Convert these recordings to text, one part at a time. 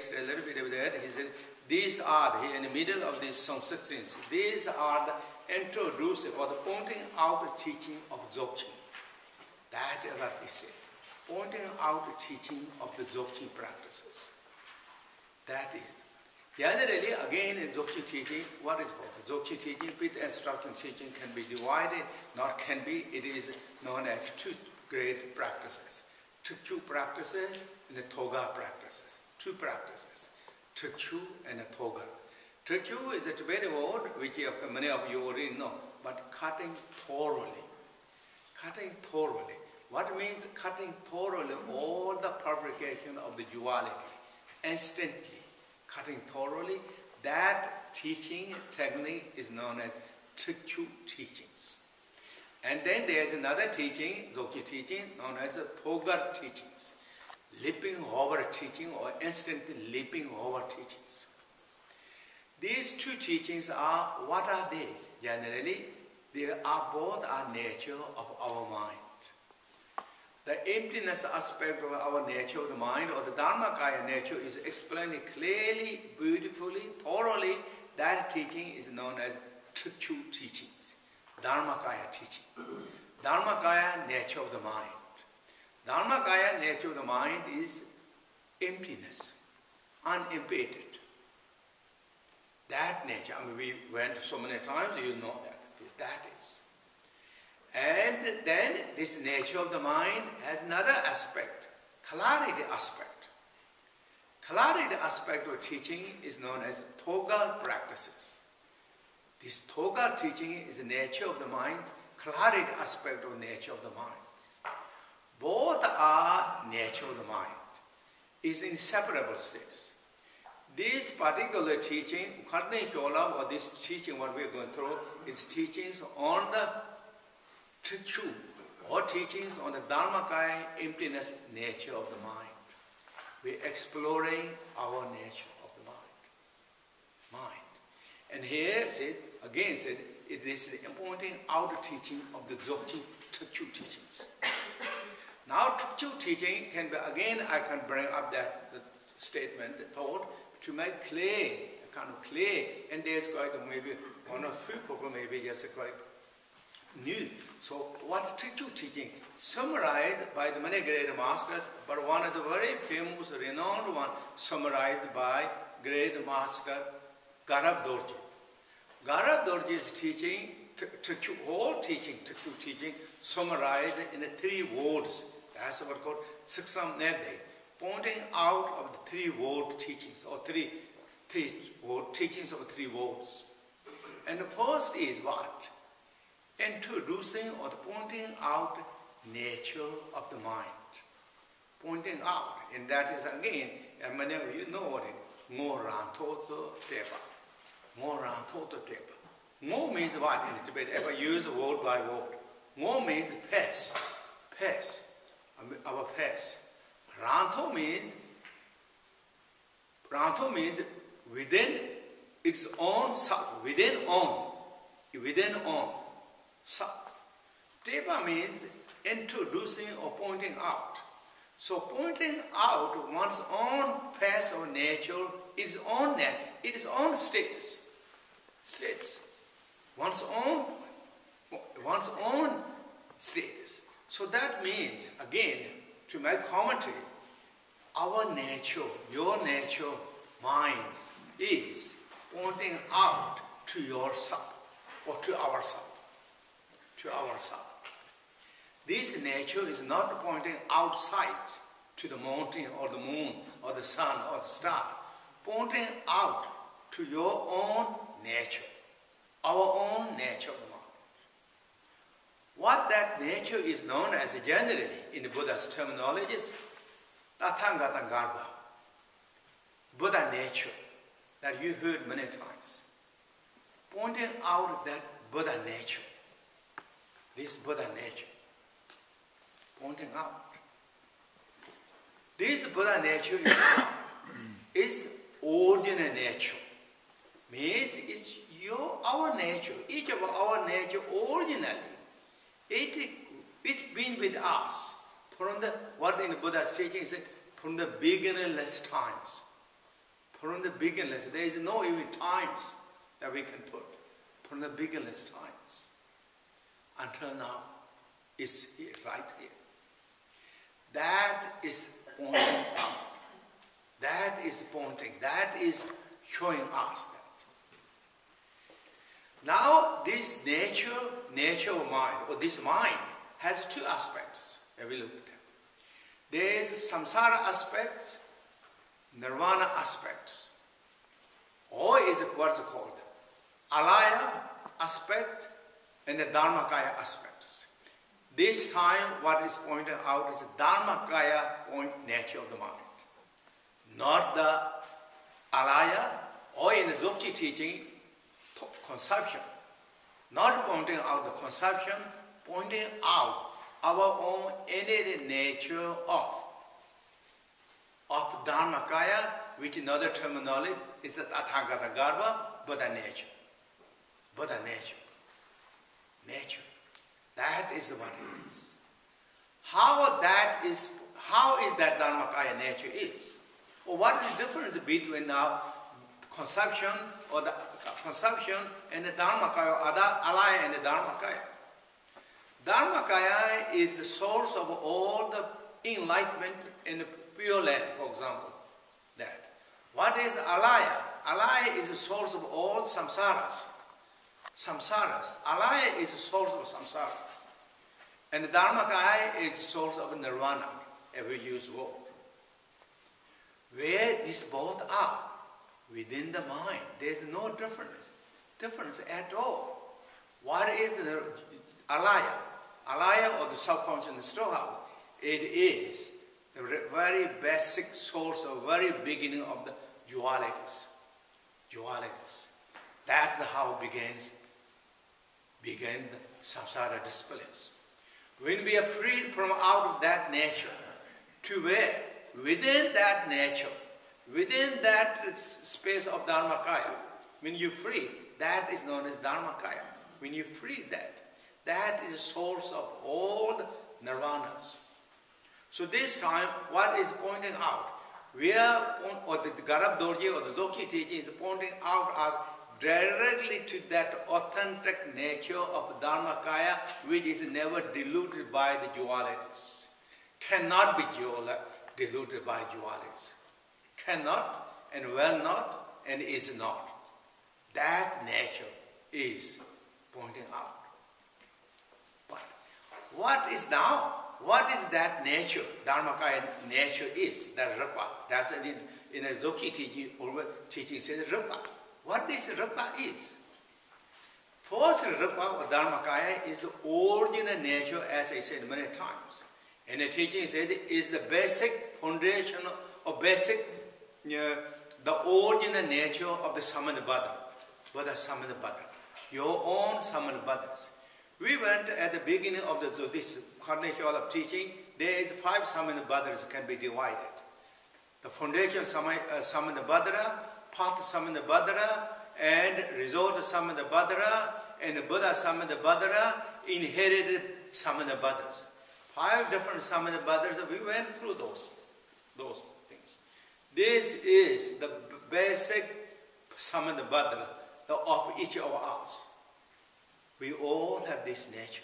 yesterday, a little bit of that. He said, these are, in the middle of these Song 16, these are the introducing or the pointing out the teaching of Dzogchen. That is what he said. Pointing out the teaching of the Dzogchen practices. That is. Generally, again, in Dzogchen teaching, what is called? Dzogchen teaching, with instruction teaching can be divided, not can be, it is known as two great practices. Tukchu practices and the Togal practices. Two practices. Tukchu and Togal. Tukchu is a Tibetan word which many of you already know, but cutting thoroughly. Cutting thoroughly. What means cutting thoroughly all the purification of the duality, instantly, cutting thoroughly, that teaching technique is known as Tukchu teachings. And then there's another teaching, Dzogchen teaching, known as the Togal teachings. Leaping over teaching or instantly leaping over teachings. These two teachings are, what are they? Generally, they are both our nature of our mind. The emptiness aspect of our nature of the mind or the Dharmakaya nature is explained clearly, beautifully, thoroughly. That teaching is known as two teachings, Dharmakaya teaching. Dharmakaya nature of the mind. Dharmakaya nature of the mind is emptiness, unimpeded. That nature, I mean, we went so many times, you know that. That is. And then this nature of the mind has another aspect, clarity aspect. Clarity aspect of teaching is known as Togal practices. This Togal teaching is the nature of the mind, clarity aspect of nature of the mind. Both are nature of the mind, is inseparable states. This particular teaching, Karne Hyola, or this teaching what we are going through, is teachings on the Trichu, or teachings on the Dharmakaya emptiness nature of the mind. We're exploring our nature of the mind. Mind. And here said, again said, it is the pointing out teaching of the Dzogchen Trichu teachings. Now Trichu teaching can be, again I can bring up that statement, the thought, to make clear, kind of clear, and there's quite maybe one or few people maybe just quite new. So what Trichu teaching, summarized by the many great masters, but one of the very famous, renowned one, summarized by great master Garab Dorje. Garab Dorje's teaching, whole teaching, Trichu teaching, summarized in three words. That's what called Siksam Nede, pointing out of the three word teachings, or three, three word teachings of three words. And the first is what? introducing or pointing out nature of the mind. Pointing out, and that is again, and many of you know what it Ngo Rantoto Tepa. Ngo Rantoto Tepa. Ngo means what in Tibet? Ever use word by word. Ngo means pass. Pass. Our pass. Ranto means Ranto means within its own self, within own, within own. Sat. Deva means introducing or pointing out. So pointing out one's own face or nature, its own its own status. Status. One's own one's own status. So that means, again, to my commentary, our nature, your nature, mind, is pointing out to yourself or to ourselves to ourselves. This nature is not pointing outside to the mountain or the moon or the sun or the star, pointing out to your own nature, our own nature. What that nature is known as generally in the Buddha's terminology is Garbha, Buddha nature, that you heard many times, pointing out that Buddha nature this Buddha nature, pointing out. This Buddha nature is, is ordinary nature. Means it's your our nature, each of our nature originally. It it been with us from the what in Buddha's teaching said from the beginningless times. from the beginningless. There is no even times that we can put from the beginningless times until now. Is here, right here. That is pointing out. That is pointing. That is showing us that. Now, this nature, nature of mind, or this mind, has two aspects that we looked at. There is samsara aspect, nirvana aspect, or is what's called alaya aspect and the dharmakaya aspects. This time, what is pointed out is the dharmakaya point nature of the mind, not the alaya or in the Dzogchen teaching conception, not pointing out the conception, pointing out our own innate nature of of Dharmakaya, which in other terminology is the Tathagata Garbha, Buddha nature. Buddha nature. Nature. That is the what it is. How that is how is that Dharmakaya nature is? Or what is the difference between now conception or the conception and the Dharmakaya, or alaya and the Dharmakaya? Dharmakaya is the source of all the enlightenment in the pure land, for example. That. What is the alaya? Alaya is the source of all samsaras. Samsaras. Alaya is the source of samsara. And the Dharmakaya is the source of nirvana, every used word. Where these both are, within the mind, there is no difference, difference at all. What is the alaya? Alaya or the subconscious storehouse? It is the very basic source or very beginning of the dualities. Dualities. That's how begins, begin the samsara displays. When we are freed from out of that nature to where? Within that nature, within that space of Dharmakaya, when you free, that is known as Dharmakaya. When you free that, that is the source of all the nirvanas. So this time, what is pointing out? We are, or the Garab Dorje or the Dzogchen teaching is pointing out us directly to that authentic nature of Dharmakaya, which is never diluted by the dualities. Cannot be diluted by dualities. Cannot, and will not, and is not. That nature is pointing out. But what is now? What is that nature? Dharmakaya nature is, that rigpa. That's in, in a Dzogchen teaching, or teaching says rigpa. What this rigpa is? First rigpa or Dharmakaya is the original nature, as I said many times. And the teaching said is the basic foundation or basic, uh, the original nature of the Samantabhadra, Buddha Samantabhadra, your own Samantabhadras. We went at the beginning of the, this carnation of teaching, there is five Samantabhadras can be divided. The foundation Samantabhadra, path Samantabhadra, and result Samantabhadra, and Buddha Samantabhadra, inherited Samantabhadras. Five different Samantabhadras, we went through those, those. This is the basic Samantabhadra of each of us. We all have this nature.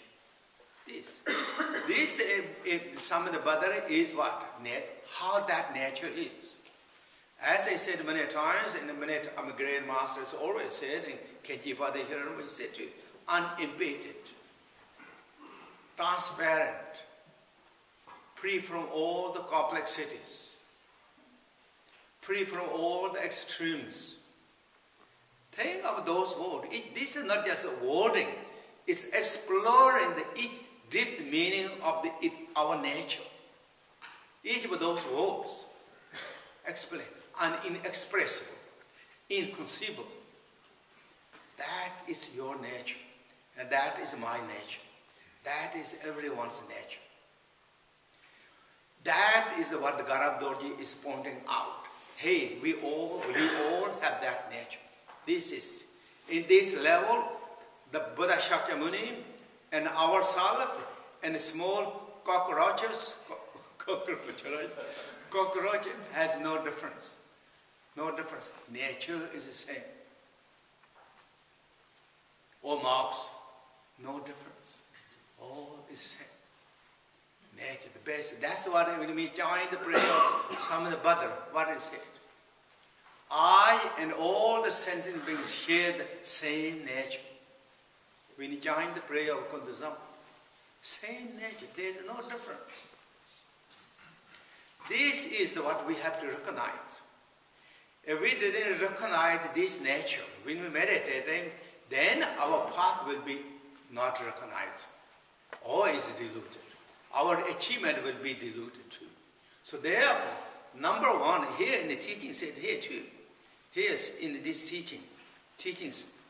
This. this Samantabhadra is what? How that nature is. As I said many times, and many um, great masters always said, and Kenjipada Hiranuma said to you, unimpeded, transparent, free from all the complexities, free from all the extremes. Think of those words. It, this is not just a wording, it's exploring the each deep meaning of the, it, our nature. Each of those words explain and inexpressible, inconceivable. That is your nature, and that is my nature. That is everyone's nature. That is what the Garab Dorje is pointing out. Hey, we all, you all have that nature. This is, in this level, the Buddha Shakyamuni and ourselves and small cockroaches, cockroach, right? cockroach has no difference. No difference. Nature is the same. Or mouse, no difference. All is the same. Nature, the best. That's what when we join the prayer of Samantabhadra, what is it? I and all the sentient beings share the same nature. When you join the prayer of Kundasam, same nature, there is no difference. This is what we have to recognize. If we didn't recognize this nature, when we meditate, then our path will be not recognized or is diluted. Our achievement will be diluted too. So therefore, number one, here in the teaching said here too, here in this teaching, teachings,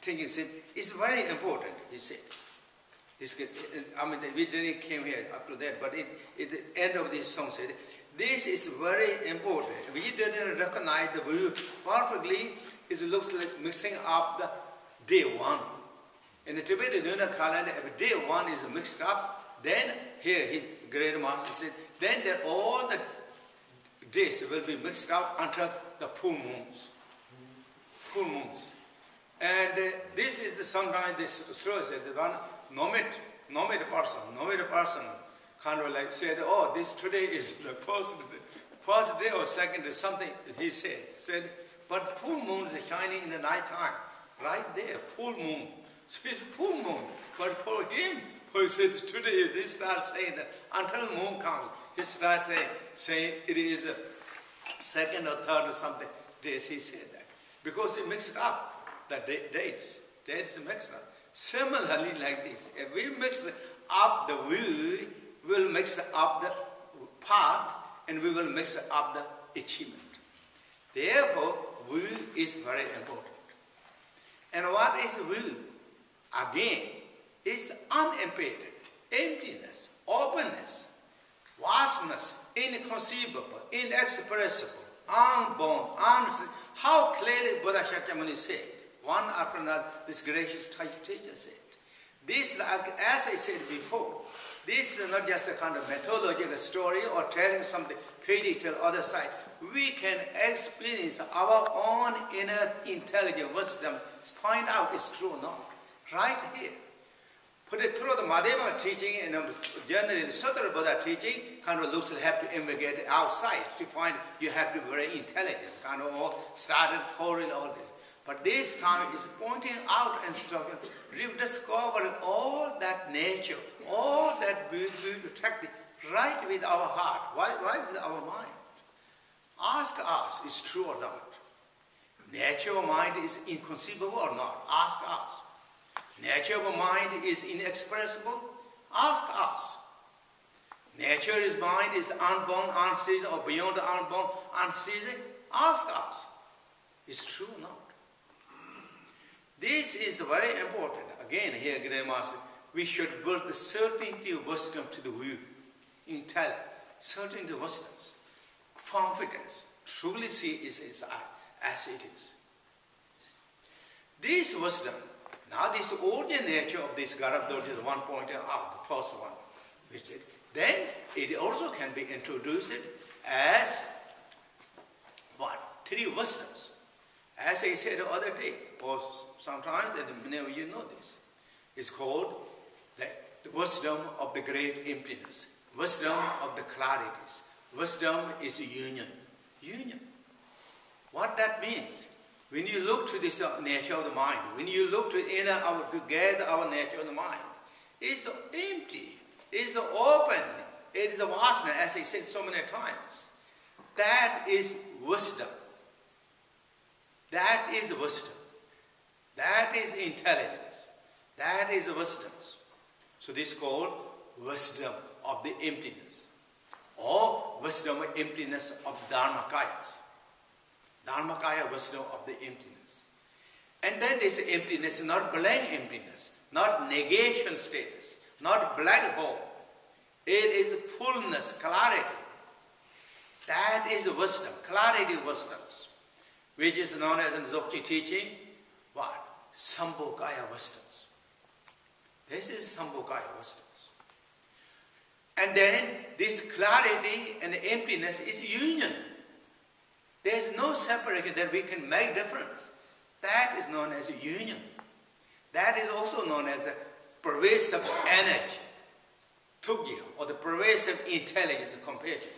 teaching said, it's very important, he said. This, I mean, we didn't came here after that, but it, at the end of this song said, this is very important. We didn't recognize the view perfectly. It looks like mixing up the day one. In the Tibetan lunar calendar, if day one is mixed up, then here, he, Great Master said, then all the days will be mixed up until the full moons. Full moons. And uh, this is the sometimes this story said the one nomad, nomad person, nomad person kind of like said, oh, this today is the first, first day or second day, something he said. Said, but full moon is shining in the night time. Right there, full moon. So it's full moon. But for him, who said today he starts saying that until moon comes, he starts saying it is second or third or something days he said that. Because he mixed up the dates. Dates mixed up. Similarly like this, if we mix up the will, we'll mix up the path and we will mix up the achievement. Therefore, will is very important. And what is will? Again, is unimpeded, emptiness, openness, vastness, inconceivable, inexpressible, unborn, unseen. How clearly Buddha Shakyamuni said, one after another, this gracious teacher said. This, as I said before, this is not just a kind of mythological story or telling something fairy tale other side. We can experience our own inner intelligent wisdom, find out it's true or not. Right here. Put it through the Madhava teaching and generally the Sutra Buddha teaching, kind of looks like have to investigate outside to find you have to be very intelligent, kind of all started thoroughly all this. But this time is pointing out and rediscovering all that nature, all that we detect right with our heart, right, right with our mind. Ask us, is true or not? Nature of mind is inconceivable or not? Ask us. Nature of mind is inexpressible? Ask us. Nature is mind is unborn, unceasing, or beyond unborn, unceasing? Ask us. Is true or not? This is very important. Again, here, Great Master, we should build the certainty of wisdom to the view, intellect, certainty of wisdom, confidence, truly see is as it is. This wisdom, now this ordinary nature of this Garab Dorje is one point out, the first one, which then it also can be introduced as what? Three wisdoms. As I said the other day, or sometimes, and many of you know this, it's called the, the wisdom of the great emptiness, wisdom of the clarities. Wisdom is union. Union. What that means? When you look to this uh, nature of the mind, when you look to inner our to gather our nature of the mind, it's the empty, it's open, it is the vasana, as I said so many times. That is wisdom. That is wisdom. That is intelligence. That is wisdom. So this is called wisdom of the emptiness or wisdom of emptiness of Dharmakayas. Dharmakaya wisdom of the emptiness. And then this emptiness is not blank emptiness, not negation status, not black hole. It is fullness, clarity. That is wisdom, clarity wisdom, which is known as in Dzogchen teaching, what? Sambhogakaya wisdoms. This is Sambhogakaya wisdoms. And then this clarity and emptiness is union. There is no separation that we can make difference. That is known as union. That is also known as the pervasive energy, tugya, or the pervasive intelligence, compassion.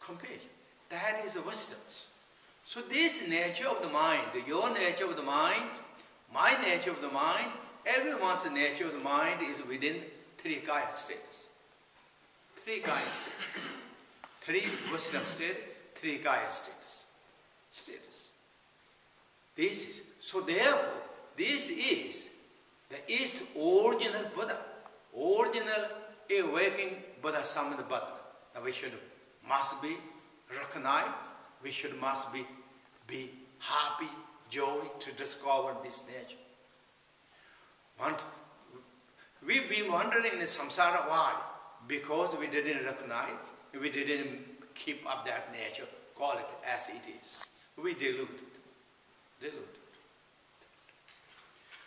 Compassion. That is wisdom. So this nature of the mind, your nature of the mind, my nature of the mind, everyone's nature of the mind is within three kaya states. Three kaya states. Three wisdom states, three kaya status. Status. This is, so therefore, this is the is original Buddha, original awakening Buddha Samad Buddha. We should, must be recognized, we should must be, be happy, joy to discover this nature. One, we've been wondering in samsara why? Because we didn't recognize, we didn't keep up that nature, call it as it is. We dilute, Deluded.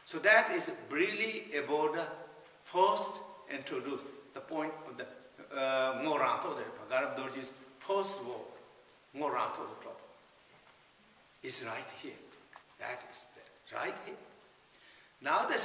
So that is really about the first introduce, the point of the uh, Moranto, the Garab Dorje's first word, Moranto the is right here. That is that, right here. Now the